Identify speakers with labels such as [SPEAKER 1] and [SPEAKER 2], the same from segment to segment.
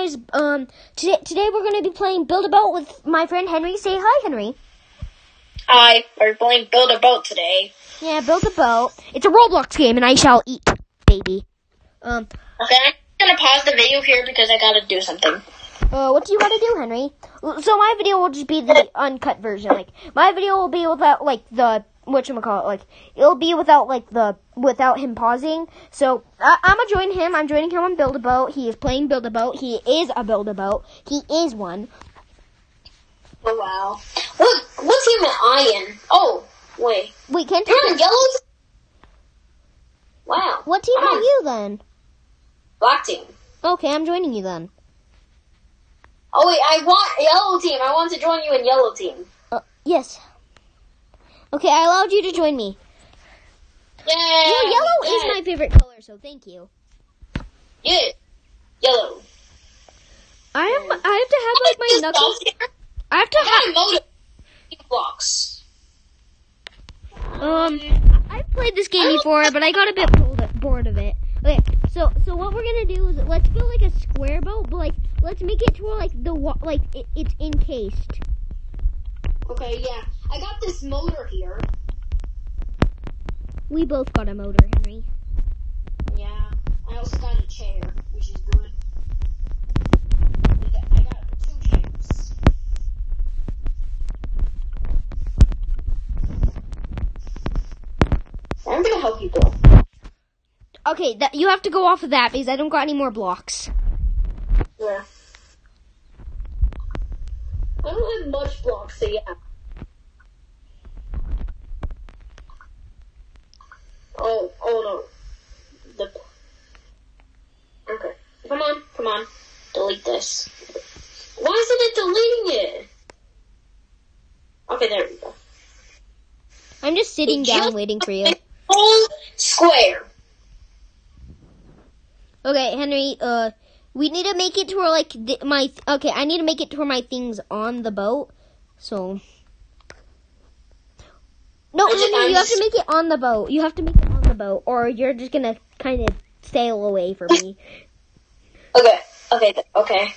[SPEAKER 1] guys, um, today, today we're going to be playing Build a Boat with my friend Henry. Say hi, Henry.
[SPEAKER 2] Hi, we're playing Build a Boat today.
[SPEAKER 1] Yeah, Build a Boat. It's a Roblox game, and I shall eat, baby. Um,
[SPEAKER 2] Okay, I'm gonna pause the video here because I gotta do something.
[SPEAKER 1] uh, what do you gotta do, Henry? So my video will just be the uncut version. Like, my video will be without, like, the, whatchamacallit, like, it'll be without, like, the, without him pausing. So, I, I'm gonna join him. I'm joining him on Build a Boat. He is playing Build a Boat. He is a Build a Boat. He is one.
[SPEAKER 2] Oh wow. What what team am I in? Oh, wait.
[SPEAKER 1] Wait, can't you,
[SPEAKER 2] in yellow? Wow.
[SPEAKER 1] what team
[SPEAKER 2] I'm
[SPEAKER 1] are you then?
[SPEAKER 2] Black team.
[SPEAKER 1] Okay, I'm joining you then.
[SPEAKER 2] Oh wait, I want yellow team. I want to join you in yellow team.
[SPEAKER 1] Uh, yes. Okay, I allowed you to join me.
[SPEAKER 2] Yeah.
[SPEAKER 1] Well, yellow is my favorite color, so thank you.
[SPEAKER 2] Yeah. Yellow.
[SPEAKER 1] I am. I have to have like my
[SPEAKER 2] Just
[SPEAKER 1] knuckles. I have to
[SPEAKER 2] I got a motive. Blocks.
[SPEAKER 1] Um, I've played this game before, but I got a bit bored- bored of it. Okay, so so what we're gonna do is let's build like a square boat, but like let's make it to where like the wa- like it, it's encased.
[SPEAKER 2] Okay, yeah. I got this motor here.
[SPEAKER 1] We both got a motor, Henry.
[SPEAKER 2] Yeah. I also got a chair, which is good. I got two chairs. I'm gonna help you go.
[SPEAKER 1] Okay, that you have to go off of that because I don't got any more blocks.
[SPEAKER 2] Yeah. I don't have much blocks, so yeah. Oh, oh no. The. Okay. Come on, come on. Delete this. Why isn't it deleting it? Okay, there we go.
[SPEAKER 1] I'm just sitting down waiting for you.
[SPEAKER 2] Whole square.
[SPEAKER 1] Okay, Henry. Uh, we need to make it to where like th- my okay. I need to make it to where my things on the boat. So. No,
[SPEAKER 2] I just-
[SPEAKER 1] you have to make it on the boat. You have to make it on the boat, or you're just gonna kind of sail away from me.
[SPEAKER 2] Okay, okay, okay.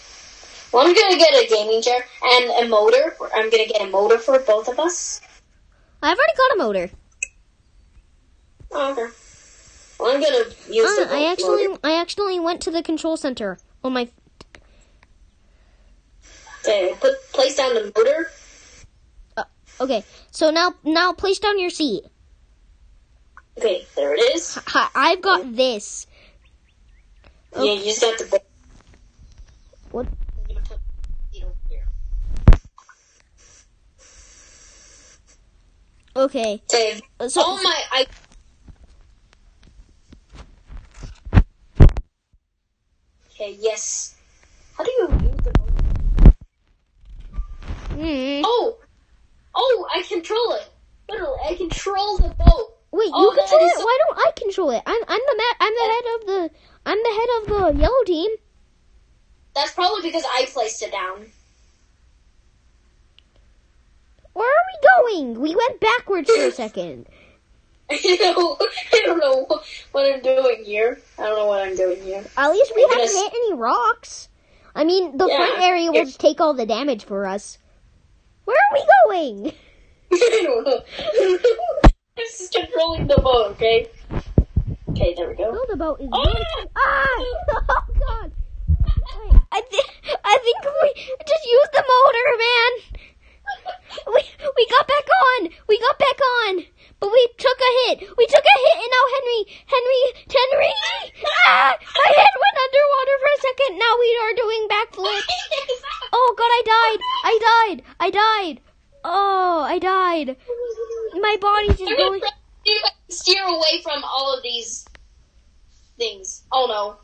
[SPEAKER 2] Well, I'm gonna get a gaming chair and a motor. I'm gonna get a motor for both of us.
[SPEAKER 1] I've already got a motor.
[SPEAKER 2] Oh, okay. Well, I'm gonna use
[SPEAKER 1] Uh,
[SPEAKER 2] the
[SPEAKER 1] I actually,
[SPEAKER 2] motor.
[SPEAKER 1] I actually went to the control center on my.
[SPEAKER 2] Okay, put place down the motor.
[SPEAKER 1] Okay, so now, now place down your seat.
[SPEAKER 2] Okay, there it is.
[SPEAKER 1] Hi, I've got this.
[SPEAKER 2] Yeah, you just got the.
[SPEAKER 1] What?
[SPEAKER 2] I'm gonna put it over here.
[SPEAKER 1] Okay,
[SPEAKER 2] Okay.
[SPEAKER 1] uh, so
[SPEAKER 2] oh my! I. Okay. Yes. How do you use the motor?
[SPEAKER 1] mm,
[SPEAKER 2] Oh. Oh, I control it. Literally, I control the boat.
[SPEAKER 1] wait,
[SPEAKER 2] oh,
[SPEAKER 1] you control it.
[SPEAKER 2] so-
[SPEAKER 1] Why don't I control it? I'm, I'm the ma- I'm the head of the, I'm the head of the yellow team.
[SPEAKER 2] That's probably because I placed it down.
[SPEAKER 1] Where are we going? We went backwards for a second.
[SPEAKER 2] I don't know. I don't know what I'm doing here. I don't know what I'm doing here.
[SPEAKER 1] At least we haven't
[SPEAKER 2] Yes.
[SPEAKER 1] hit any rocks. I mean, the
[SPEAKER 2] Yeah.
[SPEAKER 1] front area will just take all the damage for us. Where are we going?
[SPEAKER 2] I don't know. I'm just controlling the boat, okay? Okay, there we go.
[SPEAKER 1] Oh, the boat is.
[SPEAKER 2] Oh!
[SPEAKER 1] Ah! Oh God! I thi- I think we just used the motor, man. We we got back on. We got back on. But we took a hit. We took a hit, and now Henry, Henry, Henry. Ah! My head went underwater for a second. Now we are doing backflips. Oh God! I died. I died. I died. Oh, I died. My body's just
[SPEAKER 2] I'm gonna
[SPEAKER 1] going.
[SPEAKER 2] try to see if I can steer away from all of these things. Oh no.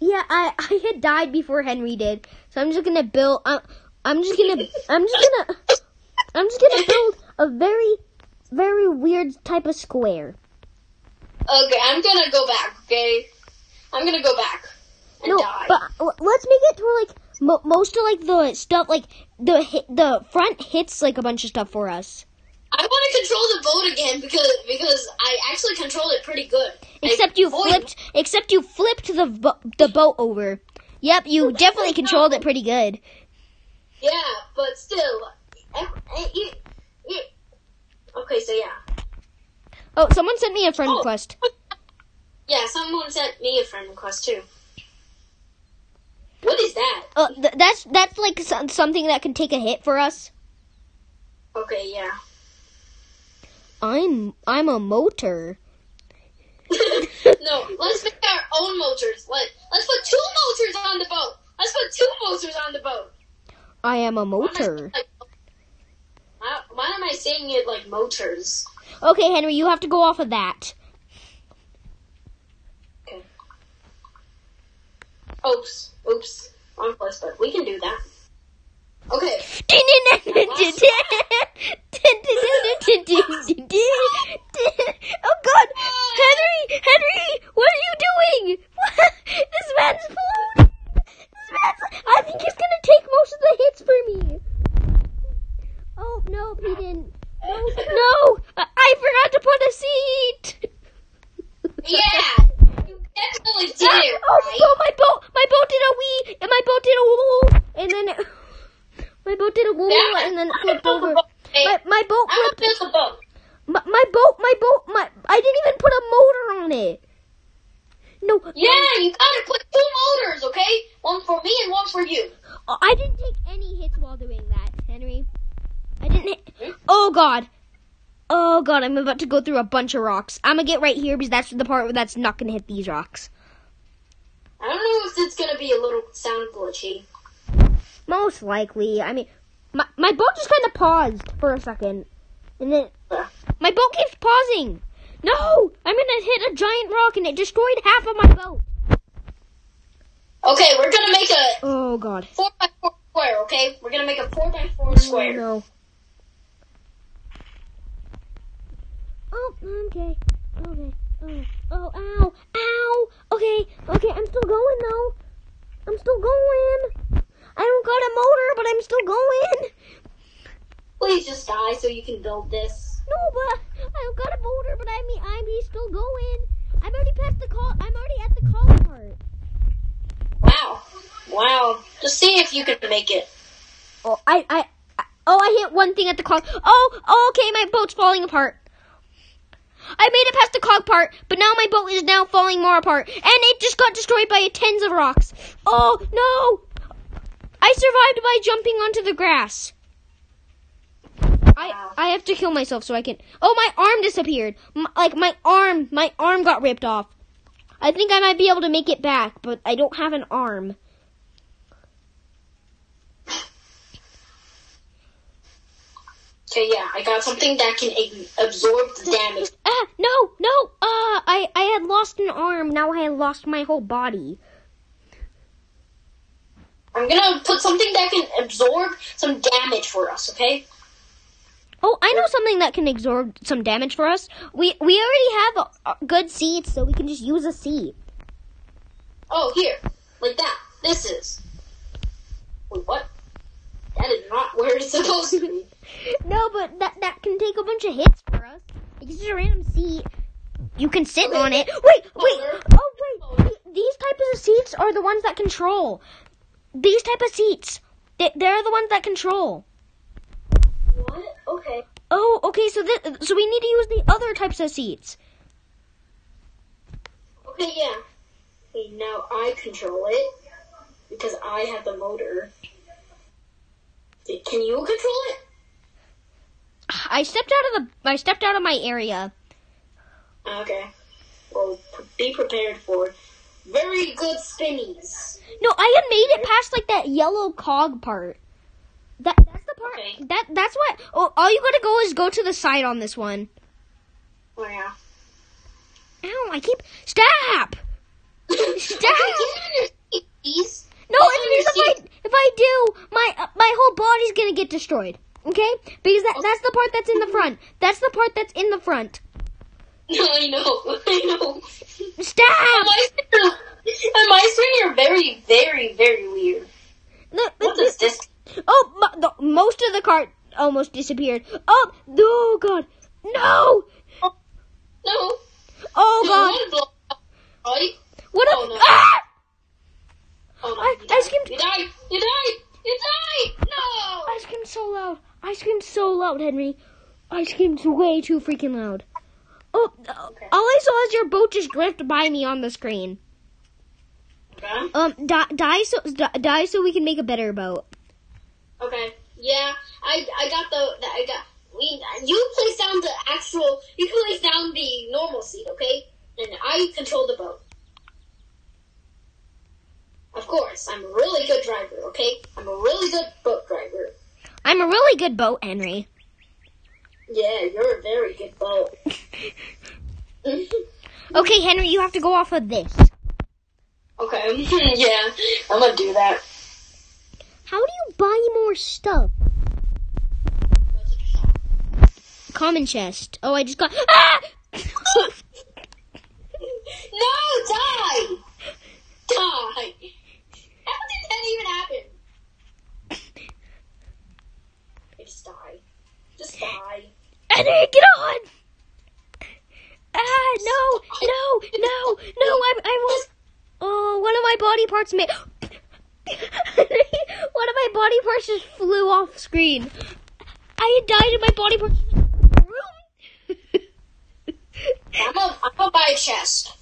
[SPEAKER 1] Yeah, I I had died before Henry did, so I'm just gonna build. I'm I'm just gonna I'm just gonna I'm just gonna build a very very weird type of square.
[SPEAKER 2] Okay, I'm gonna go back, okay? I'm gonna go back and
[SPEAKER 1] No,
[SPEAKER 2] die.
[SPEAKER 1] but uh, let's make it to where like mo- most of like the stuff like the hit, the front hits like a bunch of stuff for us.
[SPEAKER 2] I want to control the boat again because because I actually controlled it pretty good. I
[SPEAKER 1] Except you
[SPEAKER 2] avoid-
[SPEAKER 1] flipped. Except you flipped the the boat over. Yep, you definitely controlled it pretty good.
[SPEAKER 2] Yeah, but still. eh, eh, it- Okay, so yeah.
[SPEAKER 1] Oh, someone sent me a friend
[SPEAKER 2] Oh.
[SPEAKER 1] request.
[SPEAKER 2] Yeah, someone sent me a friend request too. What is that?
[SPEAKER 1] Uh, th- that's that's like some- something that can take a hit for us.
[SPEAKER 2] Okay, yeah.
[SPEAKER 1] I'm I'm a motor.
[SPEAKER 2] No, let's make our own motors. Let Let's put two motors on the boat. Let's put two motors on the boat.
[SPEAKER 1] I am a
[SPEAKER 2] Why am I saying
[SPEAKER 1] motor.
[SPEAKER 2] Why, why am I saying it like motors?
[SPEAKER 1] Okay, Henry, you have to go off of that.
[SPEAKER 2] Okay. Oops. Oops. Wrong place, but we can do that. Okay.
[SPEAKER 1] oh God, Henry, Henry, what are you doing? this man's food. This man's. I think he's gonna take most of the hits for me. Oh no, he didn't. No, no, I, I forgot to put a seat.
[SPEAKER 2] Yeah. You definitely ah, did it,
[SPEAKER 1] oh
[SPEAKER 2] right?
[SPEAKER 1] no, my boat, my boat did a wee, and my boat did a woo, and then it, my boat did a woo, and then it flipped over. My, my boat flipped.
[SPEAKER 2] a boat.
[SPEAKER 1] My, my boat, my boat, my I didn't even put a motor on it. No,
[SPEAKER 2] Yeah, you gotta put two motors, okay? One for me and one for you.
[SPEAKER 1] no, I didn't take any hits while doing that, Henry. I didn't hit. Hmm? Oh God. Oh God, I'm about to go through a bunch of rocks. I'm gonna get right here because that's the part where that's not gonna hit these rocks.
[SPEAKER 2] I don't know if it's gonna be a little sound glitchy.
[SPEAKER 1] Most likely. I mean, my my boat just kind of paused for a second, and then
[SPEAKER 2] Yeah.
[SPEAKER 1] my boat keeps pausing. No, I'm gonna hit a giant rock and it destroyed half of my boat.
[SPEAKER 2] Okay, we're gonna make a
[SPEAKER 1] Oh God.
[SPEAKER 2] four by four square, okay? We're gonna make a 4 by
[SPEAKER 1] 4
[SPEAKER 2] square.
[SPEAKER 1] no. Oh, okay. Okay. Oh, oh, ow, ow. Okay, okay, I'm still going though. I'm still going. I don't got a motor, but I'm still going.
[SPEAKER 2] Please just die so you can build this.
[SPEAKER 1] No, but I don't got a motor, but I mean, I'm still going. I'm already past the call. I'm already at the call part.
[SPEAKER 2] Wow. Wow. Just see if you can make it.
[SPEAKER 1] Oh, I, I, I- oh, I hit one thing at the cog. Oh, oh, okay, my boat's falling apart. I made it past the cog part, but now my boat is now falling more apart, and it just got destroyed by tens of rocks. Oh no! I survived by jumping onto the grass. I I have to kill myself so I can. Oh, my arm disappeared. M- like my arm, my arm got ripped off. I think I might be able to make it back, but I don't have an arm.
[SPEAKER 2] Okay, yeah, I got something that can absorb the damage.
[SPEAKER 1] Ah, no, no. Uh, I I had lost an arm. Now I lost my whole body.
[SPEAKER 2] I'm gonna put something that can absorb some damage for us, okay?
[SPEAKER 1] Oh, I know something that can absorb some damage for us. We we already have uh, good seats, so we can just use a seat.
[SPEAKER 2] Oh, here. Like that. This is. Wait, what? That is not where it's supposed to be.
[SPEAKER 1] No, but that that can take a bunch of hits for us. It's just a random seat. You can sit
[SPEAKER 2] Okay.
[SPEAKER 1] on it. Wait, wait. Oh, wait. These types of seats are the ones that control. These type of seats. They, they're the ones that control.
[SPEAKER 2] What? Okay.
[SPEAKER 1] Oh, okay. So this, so we need to use the other types of seats.
[SPEAKER 2] Okay, yeah. Okay, now I control it because I have the motor. Can you control it?
[SPEAKER 1] I stepped out of the I stepped out of my area.
[SPEAKER 2] Okay. Well, be prepared for very good spinnies.
[SPEAKER 1] No, I had made it past like that yellow cog part. That that's the part.
[SPEAKER 2] Okay.
[SPEAKER 1] That that's what. Oh, all you gotta go is go to the side on this one.
[SPEAKER 2] Oh, yeah.
[SPEAKER 1] Ow! I keep stop. Stop.
[SPEAKER 2] Please.
[SPEAKER 1] No, if, if I if I do, my uh, my whole body's gonna get destroyed. Okay, because that that's the part that's in the front. That's the part that's in the front.
[SPEAKER 2] No, I know. I know.
[SPEAKER 1] Stop.
[SPEAKER 2] My and my screen are very, very, very weird.
[SPEAKER 1] The-
[SPEAKER 2] What is this?
[SPEAKER 1] Oh, the, most of the cart almost disappeared. Oh, no, God. No.
[SPEAKER 2] No.
[SPEAKER 1] Oh,
[SPEAKER 2] No,
[SPEAKER 1] God.
[SPEAKER 2] Right?
[SPEAKER 1] What
[SPEAKER 2] Oh,
[SPEAKER 1] a.
[SPEAKER 2] no.
[SPEAKER 1] Ah!
[SPEAKER 2] Oh no,
[SPEAKER 1] I- I screamed-
[SPEAKER 2] You died. You died. You died. No.
[SPEAKER 1] I screamed so loud. I screamed so loud, Henry. I screamed way too freaking loud. Oh,
[SPEAKER 2] Okay.
[SPEAKER 1] all I saw is your boat just drift by me on the screen.
[SPEAKER 2] Okay.
[SPEAKER 1] Um, die, die so die, so we can make a better boat.
[SPEAKER 2] Okay. Yeah, I I got the, the I got we you place down the actual you place down the normal seat, okay? And I control the boat. Of course, I'm a really good driver, okay? I'm a really good boat driver.
[SPEAKER 1] I'm a really good boat, Henry.
[SPEAKER 2] Yeah, you're a very good boat.
[SPEAKER 1] Okay, Henry, you have to go off of this.
[SPEAKER 2] okay. yeah, I'm gonna do that.
[SPEAKER 1] How do you buy more stuff? Common chest. Oh, I just got. Ah!
[SPEAKER 2] No, die! Die! How did that even happen? Just die. Just die.
[SPEAKER 1] Henry, get on! Ah, no, no, no, no! I, I was. Oh, one of my body parts made. one of my body parts just flew off screen. I had died and my body parts.
[SPEAKER 2] I'm gonna, I'm gonna buy a chest.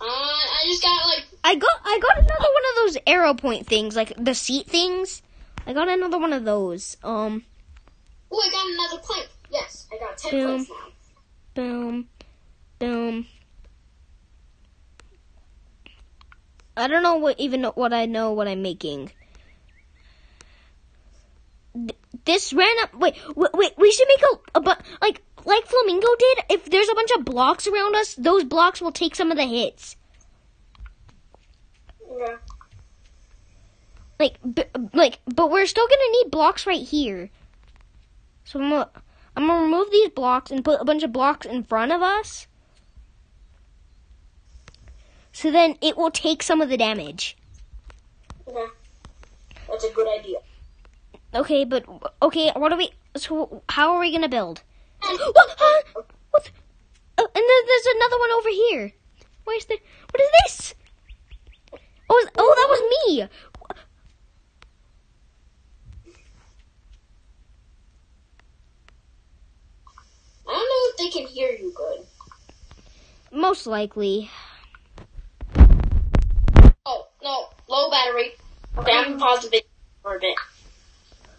[SPEAKER 2] Uh, I just got like,
[SPEAKER 1] I got I got another one of those arrow point things, like the seat things. I got another one of those. Um,
[SPEAKER 2] oh, I got another plank. Yes, I got ten
[SPEAKER 1] Boom.
[SPEAKER 2] planks now.
[SPEAKER 1] boom, boom. I don't know what even what I know what I'm making. This ran up. Wait, wait, wait. We should make a, a but like like Flamingo did. If there's a bunch of blocks around us, those blocks will take some of the hits.
[SPEAKER 2] Yeah.
[SPEAKER 1] Like, b- like, but we're still gonna need blocks right here. So I'm gonna, I'm gonna remove these blocks and put a bunch of blocks in front of us. So then it will take some of the damage.
[SPEAKER 2] Okay. That's a good idea.
[SPEAKER 1] Okay, but okay, what are we? So how are we gonna build? What? Huh? What? Oh, and then there's another one over here. Where's the? What is this? Oh, oh, that was me.
[SPEAKER 2] I don't know if they can hear you good.
[SPEAKER 1] Most likely.
[SPEAKER 2] Oh, no. Low battery. Okay, I'm gonna pause the video for a bit.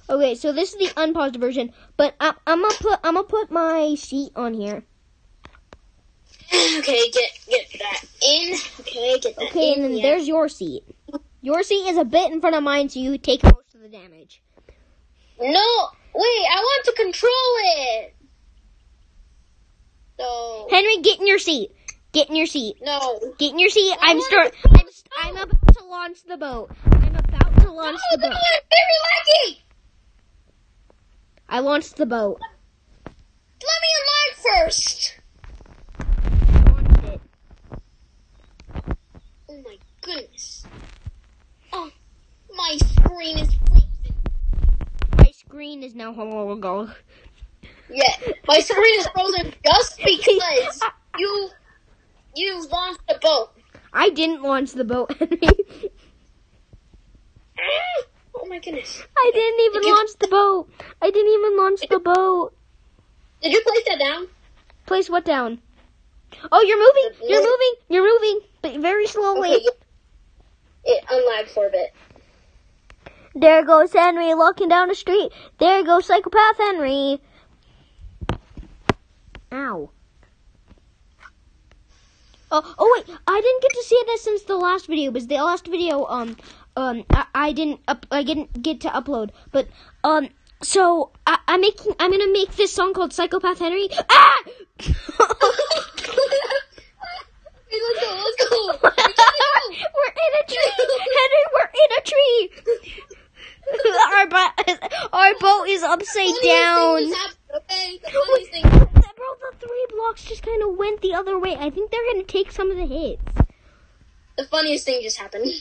[SPEAKER 1] Okay, so this is the unpaused version, but I'm, I'm gonna put I'm gonna put my seat on here.
[SPEAKER 2] Okay, get get that in. Okay, get that
[SPEAKER 1] Okay,
[SPEAKER 2] in.
[SPEAKER 1] and then
[SPEAKER 2] yeah.
[SPEAKER 1] there's your seat. Your seat is a bit in front of mine, so you take most of the damage.
[SPEAKER 2] No, wait, I want to control it. So,
[SPEAKER 1] Henry, get in your seat. Get in your seat.
[SPEAKER 2] no.
[SPEAKER 1] Get in your seat.
[SPEAKER 2] I
[SPEAKER 1] I'm start. I'm, st- I'm oh. about to launch the boat. I'm about to launch
[SPEAKER 2] No,
[SPEAKER 1] the
[SPEAKER 2] no,
[SPEAKER 1] boat.
[SPEAKER 2] very lucky.
[SPEAKER 1] I launched the boat.
[SPEAKER 2] Let me unlock first.
[SPEAKER 1] I launched it.
[SPEAKER 2] Oh my goodness. Oh, my screen is frozen.
[SPEAKER 1] My screen is now horrible.
[SPEAKER 2] Yeah, my screen is frozen just because you you launched the boat.
[SPEAKER 1] I didn't launch the boat, Henry.
[SPEAKER 2] Oh my goodness.
[SPEAKER 1] I didn't even
[SPEAKER 2] Did you-
[SPEAKER 1] launch the boat. I didn't even launch the boat.
[SPEAKER 2] Did you place that down?
[SPEAKER 1] Place what down? Oh, you're moving. You're moving. You're moving, but very slowly.
[SPEAKER 2] Okay. It unlagged for a bit.
[SPEAKER 1] There goes Henry walking down the street. There goes psychopath Henry. Ow. Oh, oh wait, I didn't get to see this since the last video. Because the last video, um, um, I, I didn't, up, I didn't get to upload. But, um, so I, I'm making, I'm gonna make this song called Psychopath Henry. Ah!
[SPEAKER 2] Let's go, let's go.
[SPEAKER 1] we're in a tree, Henry. We're in a tree. our boat, our boat is upside down.
[SPEAKER 2] Funniest thing just happened, okay? The funniest thing.
[SPEAKER 1] Bro, the just kind of went the other way. I think they're gonna take some of the hits.
[SPEAKER 2] The funniest thing just happened.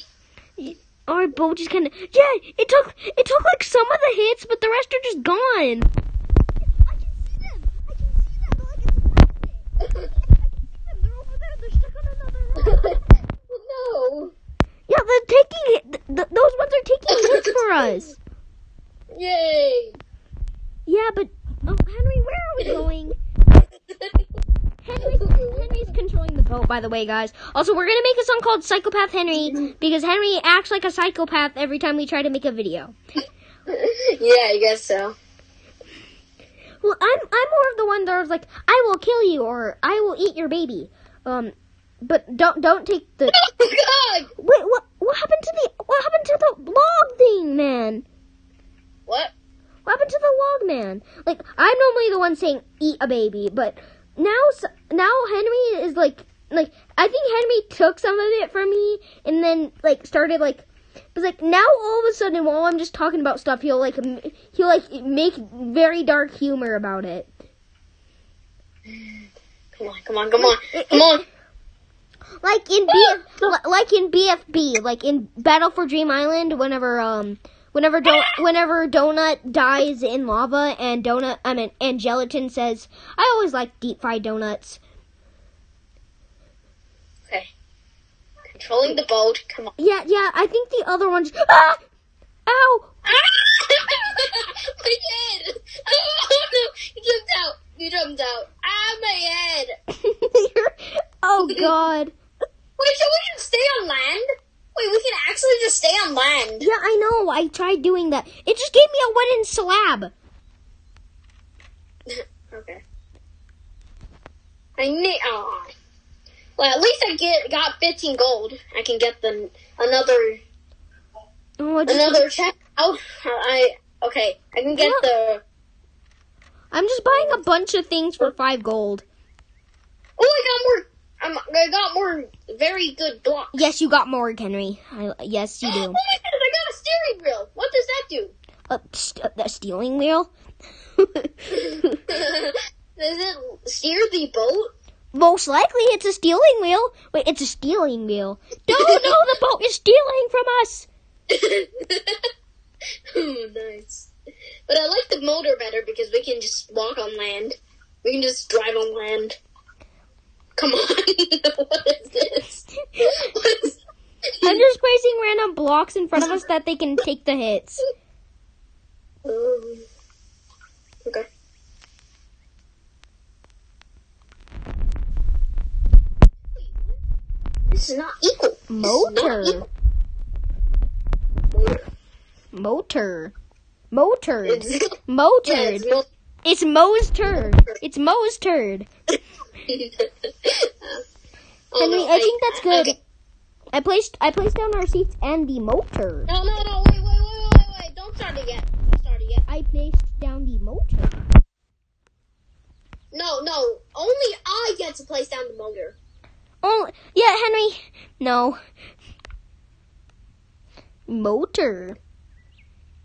[SPEAKER 1] Our boat just kind of yeah. It took it took like some of the hits, but the rest are just gone. I can see them. I can see them. Like it's fast. I think They're over there. They're stuck on another rock.
[SPEAKER 2] no.
[SPEAKER 1] Yeah, they're taking taking th- th- those ones are taking hits for us.
[SPEAKER 2] Yay!
[SPEAKER 1] Yeah, but oh, Henry, where are we going? Henry's, Henry's controlling the boat, by the way, guys. Also, we're gonna make a song called Psychopath Henry because Henry acts like a psychopath every time we try to make a video.
[SPEAKER 2] yeah, I guess so.
[SPEAKER 1] Well, I'm I'm more of the one that was like, I will kill you or I will eat your baby. Um, but don't don't take the.
[SPEAKER 2] Oh God!
[SPEAKER 1] Wait, what what happened to the what happened to the log thing, man?
[SPEAKER 2] What?
[SPEAKER 1] What happened to the log man? Like I'm normally the one saying eat a baby, but now now Henry is like like I think Henry took some of it from me and then like started like but like now all of a sudden while I'm just talking about stuff he'll like he'll like make very dark humor about it.
[SPEAKER 2] Come on, come on, come on, come on!
[SPEAKER 1] Like in B like in BFB, like in Battle for Dream Island whenever um whenever do- whenever Donut dies in lava and Donut I mean and Gelatin says, "I always like deep fried donuts."
[SPEAKER 2] Okay. Controlling the boat. Come on.
[SPEAKER 1] Yeah, yeah, I think the other one's ah! Ow!
[SPEAKER 2] my head! Oh no! You jumped out! You jumped out! Ah, my head!
[SPEAKER 1] oh god.
[SPEAKER 2] Wait, so we can stay on land? Wait, we can actually just stay on land.
[SPEAKER 1] Yeah, I know. I tried doing that. It just gave me a wooden slab.
[SPEAKER 2] okay. I need. Oh. Well, at least I get got 15 gold. I can get the another
[SPEAKER 1] Oh,
[SPEAKER 2] another check out. I okay. I can get the.
[SPEAKER 1] I'm just buying a bunch of things for 5 gold.
[SPEAKER 2] Oh, I got more. I'm, I got more very good blocks.
[SPEAKER 1] Yes, you got more, Henry. I, yes, you do.
[SPEAKER 2] Oh my goodness! I got a steering wheel. What does that do?
[SPEAKER 1] Uh, st- the stealing wheel?
[SPEAKER 2] Does it steer the boat?
[SPEAKER 1] Most likely it's a stealing wheel. Wait, it's a stealing wheel. No, no, the boat is stealing from us.
[SPEAKER 2] oh, nice. But I like the motor better because we can just walk on land. We can just drive on land. Come on. what is this? What is...
[SPEAKER 1] I'm just placing random blocks in front of us that they can take the hits.
[SPEAKER 2] Um, okay. This is not equal. This is not
[SPEAKER 1] Motor.
[SPEAKER 2] equal.
[SPEAKER 1] Motor. Motor.
[SPEAKER 2] It's, yeah,
[SPEAKER 1] Motored.
[SPEAKER 2] it's not.
[SPEAKER 1] It's Mo's turd. It's Mo's turd.
[SPEAKER 2] Oh,
[SPEAKER 1] Henry, I think that's good.
[SPEAKER 2] okay.
[SPEAKER 1] I placed I placed down our seats and the motor.
[SPEAKER 2] No, no, no, wait, wait, wait, wait, wait, wait. Don't start it yet. Don't start it yet.
[SPEAKER 1] I placed down the motor.
[SPEAKER 2] No, no. Only I get to place down the motor.
[SPEAKER 1] Oh, yeah, Henry. No. Motor.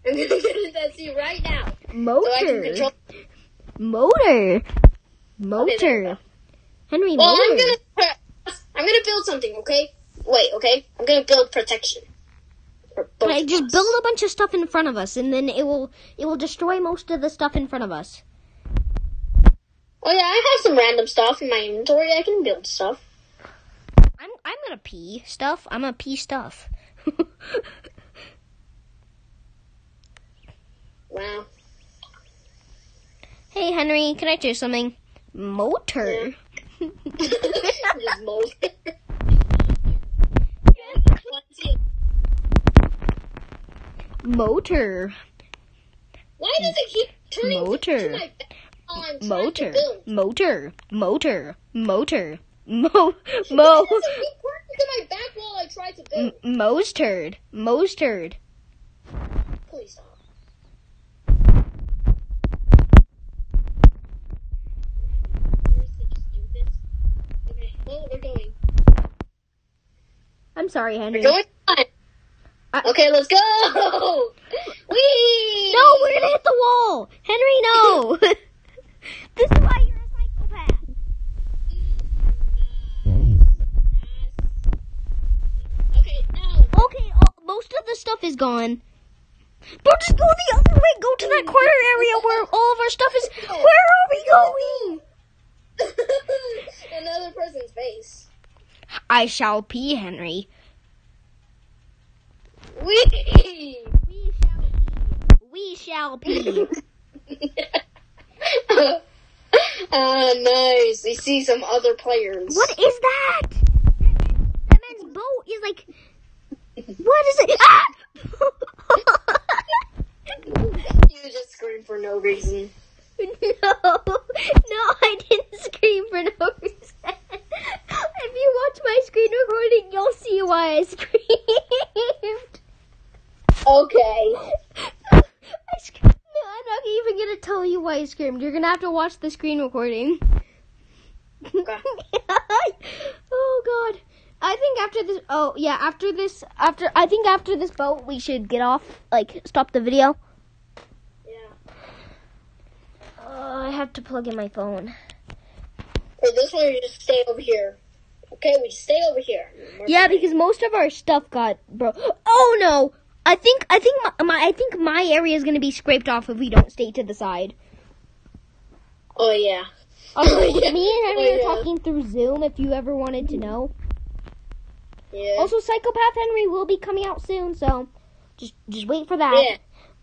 [SPEAKER 2] I'm gonna get that you right now. So
[SPEAKER 1] Motor. Motor.
[SPEAKER 2] Okay,
[SPEAKER 1] Motor. Henry,
[SPEAKER 2] Well, I'm
[SPEAKER 1] motor.
[SPEAKER 2] gonna. I'm gonna build something. Okay. Wait. Okay. I'm gonna build protection.
[SPEAKER 1] Right, just
[SPEAKER 2] us.
[SPEAKER 1] build a bunch of stuff in front of us, and then it will it will destroy most of the stuff in front of us.
[SPEAKER 2] Oh yeah, I have some random stuff in my inventory. I can build stuff.
[SPEAKER 1] I'm I'm gonna pee stuff. I'm gonna pee stuff.
[SPEAKER 2] Wow.
[SPEAKER 1] Hey Henry, can I do something? Motor. Motor.
[SPEAKER 2] Why does it keep turning
[SPEAKER 1] Motor.
[SPEAKER 2] to my back while I'm trying to
[SPEAKER 1] Motor. Motor. Motor. Motor. Mo mo
[SPEAKER 2] does it keep turning to my back while I try to build?
[SPEAKER 1] M- Mo's turd. Mo's turd.
[SPEAKER 2] Please stop. Seriously, just do this? Okay, well, we're going.
[SPEAKER 1] I'm sorry, Henry.
[SPEAKER 2] We're going on.
[SPEAKER 1] I-
[SPEAKER 2] Okay, let's go! Whee!
[SPEAKER 1] No, we're gonna hit the wall. Henry, no. this is why you're a psychopath.
[SPEAKER 2] Okay, now.
[SPEAKER 1] Okay, all, most of the stuff is gone. But just go the other way. Go to that corner area where all of our stuff is. Where are we going?
[SPEAKER 2] Another person's face.
[SPEAKER 1] I shall pee, Henry.
[SPEAKER 2] Wee!
[SPEAKER 1] We shall pee. We shall pee.
[SPEAKER 2] Ah, nice. We see some other players.
[SPEAKER 1] What is that? That man's boat is like. What is it? Ah!
[SPEAKER 2] You just screamed for no reason.
[SPEAKER 1] no, no, I didn't scream for no reason. If you watch my screen recording, you'll see why I screamed.
[SPEAKER 2] Okay.
[SPEAKER 1] I sc- no, I'm not even gonna tell you why I screamed. You're gonna have to watch the screen recording.
[SPEAKER 2] Okay.
[SPEAKER 1] oh God. I think after this. Oh yeah, after this. After I think after this boat, we should get off. Like stop the video.
[SPEAKER 2] Yeah.
[SPEAKER 1] Uh, I have to plug in my phone.
[SPEAKER 2] Okay, this one you just stay over here. Okay, we stay over here.
[SPEAKER 1] Yeah, because most of our stuff got bro. Oh no! I think I think my, my I think my area is gonna be scraped off if we don't stay to the side.
[SPEAKER 2] Oh yeah.
[SPEAKER 1] Also,
[SPEAKER 2] Yeah.
[SPEAKER 1] me and Henry
[SPEAKER 2] Oh,
[SPEAKER 1] are
[SPEAKER 2] yeah.
[SPEAKER 1] talking through Zoom. If you ever wanted to know.
[SPEAKER 2] Yeah.
[SPEAKER 1] Also, Psychopath Henry will be coming out soon, so just just wait for that.
[SPEAKER 2] yeah.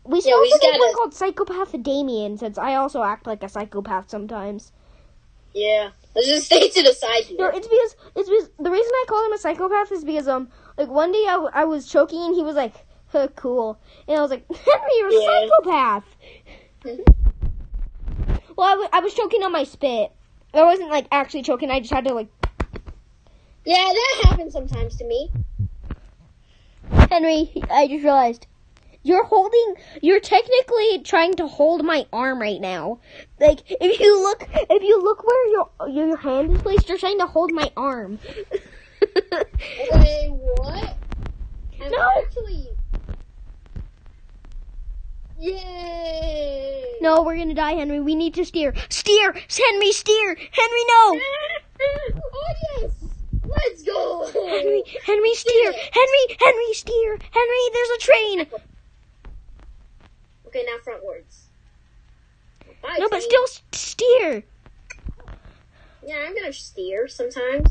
[SPEAKER 1] We should
[SPEAKER 2] Yeah,
[SPEAKER 1] also make one called Psychopath Damien, since I also act like a psychopath sometimes.
[SPEAKER 2] Yeah. Let's just stay to the side Here.
[SPEAKER 1] No, it's because it's because the reason I call him a psychopath is because um like one day I, w- I was choking and he was like, huh, "Cool," and I was like, "Henry, you're a
[SPEAKER 2] Yeah.
[SPEAKER 1] psychopath." Well, I, w- I was choking on my spit. I wasn't like actually choking. I just had to like
[SPEAKER 2] Yeah, that happens sometimes to me.
[SPEAKER 1] Henry. I just realized you're holding. You're technically trying to hold my arm right now. Like if you look, if you look where your your hand is placed, you're trying to hold my arm.
[SPEAKER 2] Wait, what? I'm
[SPEAKER 1] No.
[SPEAKER 2] actually. Yay!
[SPEAKER 1] no, we're gonna die, Henry. We need to steer. Steer, Henry, steer, Henry. No.
[SPEAKER 2] oh yes! Let's go!
[SPEAKER 1] Henry, Henry, steer, Henry, Henry, steer, Henry. There's a train.
[SPEAKER 2] Okay, now frontwards. Bye,
[SPEAKER 1] No, but still steer.
[SPEAKER 2] Yeah, I'm gonna steer sometimes.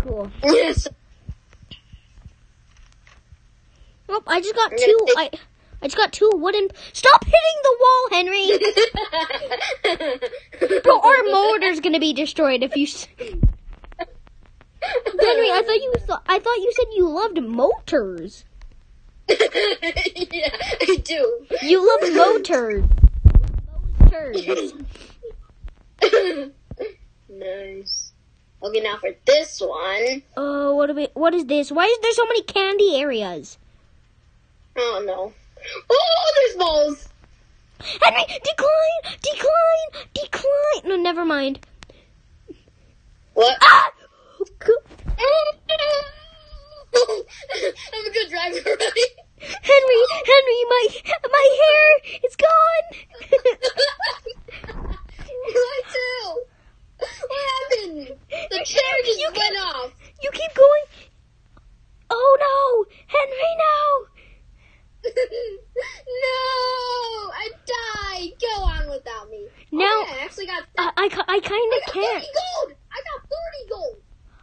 [SPEAKER 1] Cool.
[SPEAKER 2] Yes.
[SPEAKER 1] Oh, I just got two. I, I just got two wooden. Stop hitting the wall, Henry. Bro, our motor's gonna be destroyed if you. s- Henry, I thought you. Th- I thought you said you loved motors.
[SPEAKER 2] yeah, I do.
[SPEAKER 1] You love motors. Motors.
[SPEAKER 2] nice. Okay, now for this one.
[SPEAKER 1] Oh, what are we? What is this? Why is there so many candy areas?
[SPEAKER 2] Don't know. Oh, there's balls.
[SPEAKER 1] Henry, decline, decline, decline. No, never mind.
[SPEAKER 2] What?
[SPEAKER 1] Ah!
[SPEAKER 2] I'm a good driver, right?
[SPEAKER 1] Henry, Henry, my my hair, it's gone.
[SPEAKER 2] Mine too. What happened? The chair just
[SPEAKER 1] You
[SPEAKER 2] went off.
[SPEAKER 1] You keep going. Oh no, Henry, no.
[SPEAKER 2] no, I died. Go on without me.
[SPEAKER 1] Now-
[SPEAKER 2] oh, yeah, I actually got.
[SPEAKER 1] I I, I kind of can't.
[SPEAKER 2] 30 gold. I got 30 gold.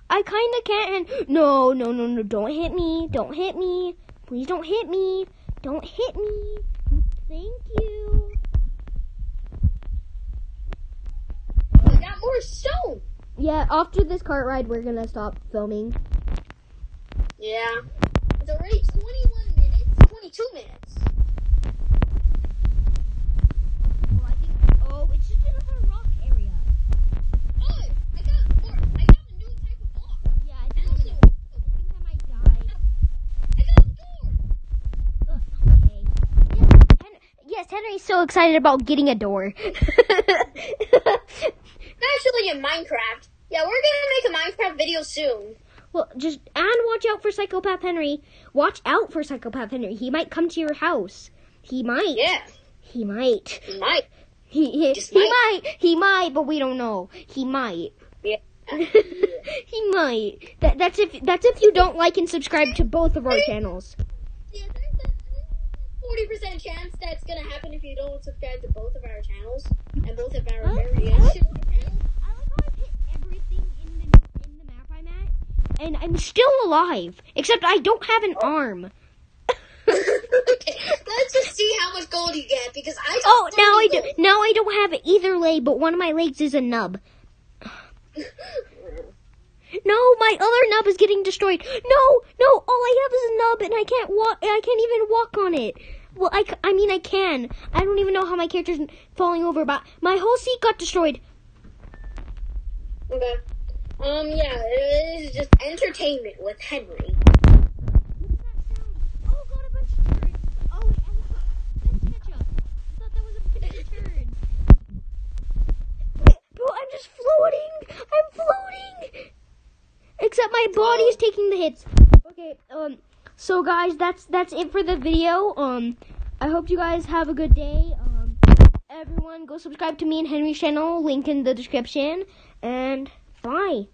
[SPEAKER 1] I kind of can't. And no, no, no, no! Don't hit me! Don't hit me! Please don't hit me! Don't hit me! Thank you.
[SPEAKER 2] I got more stone.
[SPEAKER 1] Yeah, after this cart ride, we're gonna stop filming.
[SPEAKER 2] Yeah. It's already 21 minutes. 22 minutes.
[SPEAKER 1] Oh, I think. Oh, it's just another rock area.
[SPEAKER 2] Oh, I got more. I got a new type of block.
[SPEAKER 1] Yeah, I
[SPEAKER 2] And
[SPEAKER 1] think, I'm
[SPEAKER 2] also,
[SPEAKER 1] gonna, I think I might die.
[SPEAKER 2] I got a door.
[SPEAKER 1] Ugh, okay. Yes, Hen- so excited about getting a door.
[SPEAKER 2] Actually, in Minecraft. Yeah, we're gonna make a Minecraft video soon.
[SPEAKER 1] well, just and watch out for Psychopath Henry. Watch out for Psychopath Henry. He might come to your house. He might.
[SPEAKER 2] Yeah,
[SPEAKER 1] He might.
[SPEAKER 2] we might.
[SPEAKER 1] He he, he
[SPEAKER 2] might.
[SPEAKER 1] might. He might, but we don't know. He might.
[SPEAKER 2] Yeah.
[SPEAKER 1] he might. That, that's if that's if you don't like and subscribe to both of our channels.
[SPEAKER 2] Yeah, there's a forty percent chance that's gonna happen if you don't subscribe to both of our channels and both of our
[SPEAKER 1] Huh?
[SPEAKER 2] variation channels.
[SPEAKER 1] I like how I hit everything in the in the map I'm at. and I'm still alive. Except I don't have an oh. arm.
[SPEAKER 2] okay, let's just see how much gold you get because I.
[SPEAKER 1] Oh, now I
[SPEAKER 2] 30
[SPEAKER 1] do. Now I don't have either leg, but one of my legs is a nub. No, my other nub is getting destroyed. No, no, all I have is a nub, and I can't walk. I can't even walk on it. Well, I, I mean, I can. I don't even know how my character's falling over, but my whole seat got destroyed.
[SPEAKER 2] okay. Um. Yeah. It is just entertainment with Henry.
[SPEAKER 1] Oh, got a bunch of turds. Oh, wait, I thought, that's ketchup. I thought that was a bunch of turds. Wait, bro, I'm just floating. I'm floating. Except my body is taking the hits. Okay, um, so guys, that's that's it for the video. Um, I hope you guys have a good day. Um, everyone, go subscribe to me and Henry's channel. Link in the description. And bye.